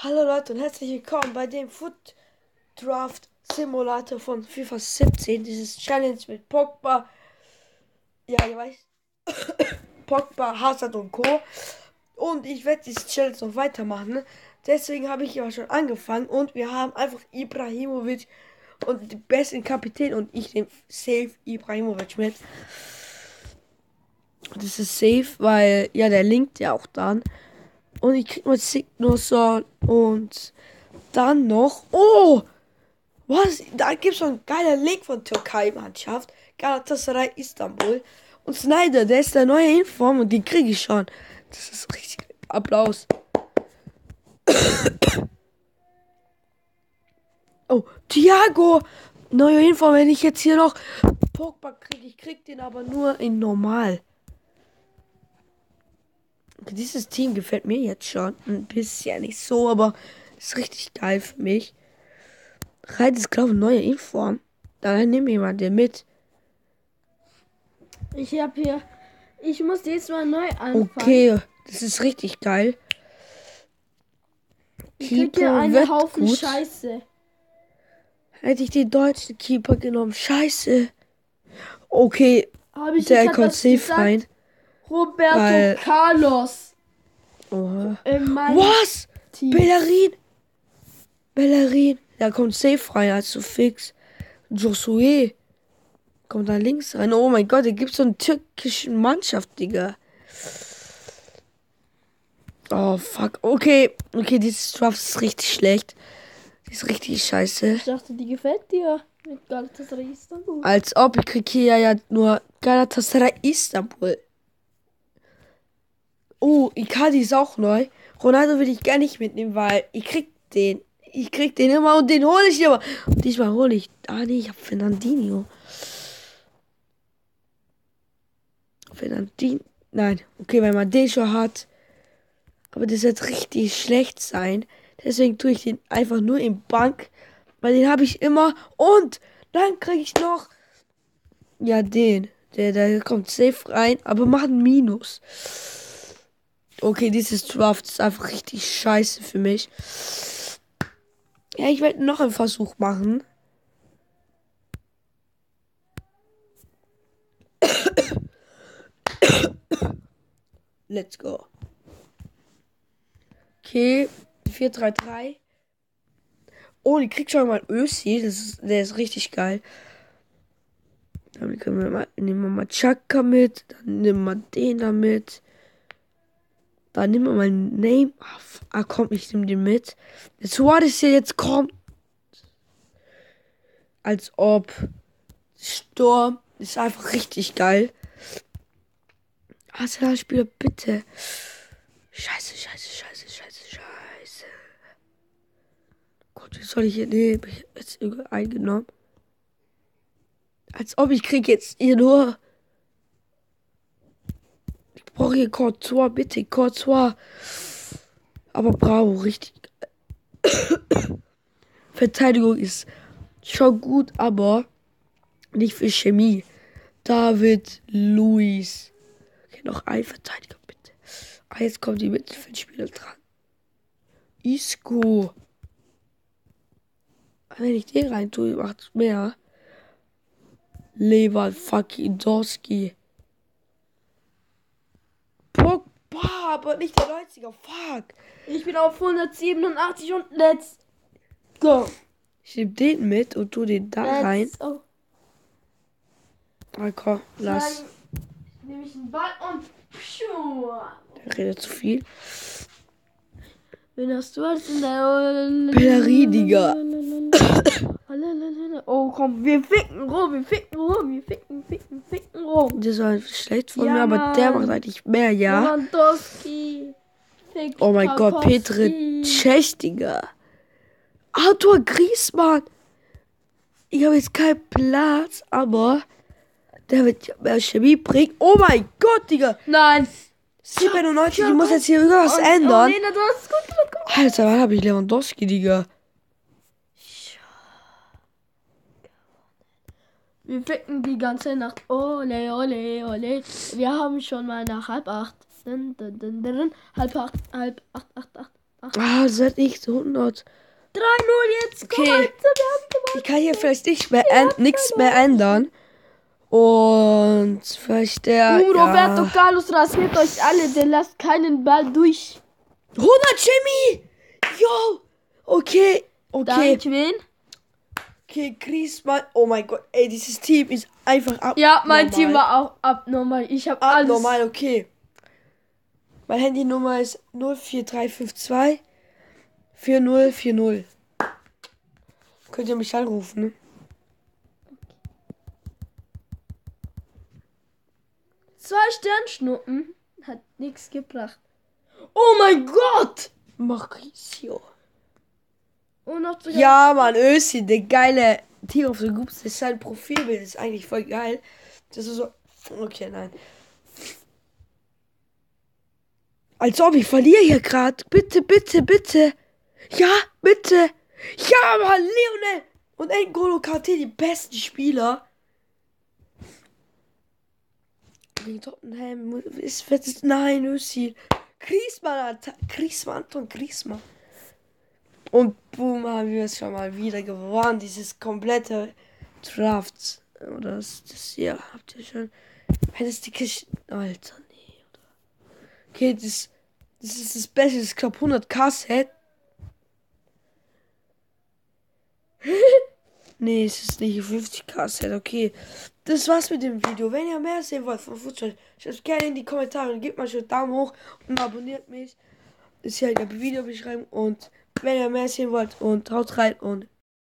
Hallo Leute und herzlich willkommen bei dem Foot Draft Simulator von FIFA 17. Dieses Challenge mit Pogba. Ja, ihr weißt. Pogba, Hazard und Co. Und ich werde dieses Challenge noch weitermachen. Deswegen habe ich ja schon angefangen und wir haben einfach Ibrahimovic und den besten Kapitän und ich nehme safe Ibrahimovic mit. Das ist safe, weil ja, der linkt ja auch dann. Und ich krieg mal Signoson und dann noch. Oh! Was? Da gibt's so ein geiler Link von Türkei-Mannschaft. Galatasaray Istanbul. Und Snyder, der ist der neue Inform und die kriege ich schon. Das ist richtig. Applaus. oh, Thiago! Neue Inform, wenn ich jetzt hier noch Pogba kriege. Ich krieg den aber nur in normal. Dieses Team gefällt mir jetzt schon ein bisschen nicht so, aber ist richtig geil für mich. Reit ist, glaube ich, neue Inform. Nehme ich mal den mit. Ich habe hier. Ich muss jetzt mal neu anfangen. Okay, das ist richtig geil. Ich krieg hier einen Haufen gut. Scheiße. Hätte ich den deutschen Keeper genommen. Scheiße. Okay, der kommt safe rein. Roberto Weil... Carlos. Oha. Was? Team. Bellerin. Bellerin. Da kommt safe rein, also fix. Josué. Kommt da links rein. Oh mein Gott, da gibt so eine türkische Mannschaft, Digga. Oh, fuck. Okay. Okay, dieses Draft ist richtig schlecht. Die ist richtig scheiße. Ich dachte, die gefällt dir. Mit Galatasaray Istanbul. Als ob, ich krieg hier ja nur Galatasaray Istanbul. Oh, Icardi ist auch neu. Ronaldo will ich gar nicht mitnehmen, weil ich krieg den. Ich krieg den immer und den hole ich immer. Und diesmal hole ich. Ah nee, ich hab Fernandinho. Fernandinho. Nein, okay, weil man den schon hat. Aber das wird richtig schlecht sein. Deswegen tue ich den einfach nur in Bank. Weil den habe ich immer. Und dann kriege ich noch. Ja, den. Der, der kommt safe rein, aber macht ein Minus. Okay, dieses Draft ist einfach richtig scheiße für mich. Ja, ich werde noch einen Versuch machen. Let's go. Okay, 4-3-3. Oh, die kriegt schon mal Ösi. Das ist, der ist richtig geil. Dann können wir mal, nehmen wir mal Chaka mit. Dann nehmen wir den da mit. Dann nehmen wir mal Name. Ah, komm, ich nehme den mit. Der Suarez hier jetzt kommt. Als ob. Sturm ist einfach richtig geil. Arsenal-Spieler, bitte. Scheiße, scheiße, scheiße, scheiße, scheiße. Gott, wie soll ich hier. Nee, ich jetzt eingenommen. Als ob ich krieg jetzt hier nur hier Courtois, bitte, Courtois. Aber bravo, richtig. Verteidigung ist schon gut, aber nicht für Chemie. David, Luis. Okay, noch ein Verteidiger, bitte. Ah, jetzt kommt die Mittelfeldspieler dran. Isco. Wenn ich den rein tue, macht mehr. Levan Pogba, aber nicht der 90er. Fuck. Ich bin auf 187 und let's go. Ich nehme den mit und tu den da let's rein. Oh. Ah, komm, lass. Dann nehme ich den Ball und. Der redet zu viel. Wen hast du als in der. Pellerin, Digga. Oh komm, wir ficken rum, wir ficken rum, wir ficken, ficken, ficken rum. Das war schlecht von ja, mir, aber der macht eigentlich mehr, ja. Lewandowski. Fick oh mein Gott, Petri Tschech, Digga. Arthur Griesmann. Ich habe jetzt keinen Platz, aber der wird mehr Chemie bringen. Oh mein Gott, Digga. Nein. 97, ich muss jetzt hier irgendwas ändern. Oh. Alter, wann habe ich Lewandowski, Digga? Wir ficken die ganze Nacht. Ole, ole, ole. Wir haben schon mal nach halb acht. Dun, dun, dun, dun. Halb acht, halb acht, acht, acht, acht. Ah, hat nicht 100. 3-0 jetzt. Okay. Gewonnen. Ich kann hier vielleicht nicht mehr nichts mehr ändern. Und vielleicht der. Uh, Roberto ja. Carlos rasiert euch alle. Der lasst keinen Ball durch. 100 Jimmy! Yo! Okay, okay. Dank wen? Okay, Griezmann. Oh mein Gott, ey, dieses Team ist einfach ab. Ja, mein Team war auch abnormal. Ich habe alles. abnormal, okay. Mein Handynummer ist 04352 4040. Könnt ihr mich anrufen, ne? Zwei Sternschnuppen. Hat nichts gebracht. Oh mein Gott! Mauricio. Und noch zu Ja, Mann, Ösi, der geile Tier auf der Groups, das sein Profilbild ist eigentlich voll geil. Das ist so. Okay, nein. Als ob ich verliere hier gerade. Bitte, bitte, bitte. Ja, bitte. Ja, Mann, Leonel und N'Golo Kante, die besten Spieler. Gegen Tottenham ist, ist nein, Ösi. Griezmann, Alter. Griezmann, Anton Griezmann. Und boom, haben wir es schon mal wieder gewonnen. Dieses komplette Draft. Oder das, das hier habt ihr schon. Das ist die Kiste. Alter, nee. Oder? Okay, das, das ist das Beste. Das ist, glaube 100k Set. nee, es ist nicht 50k Set. Okay. Das war's mit dem Video. Wenn ihr mehr sehen wollt von Futsal, schreibt gerne in die Kommentare gebt mal schon Daumen hoch und abonniert mich. Ist hier in der Videobeschreibung. Und wenn ihr mehr sehen wollt und haut rein und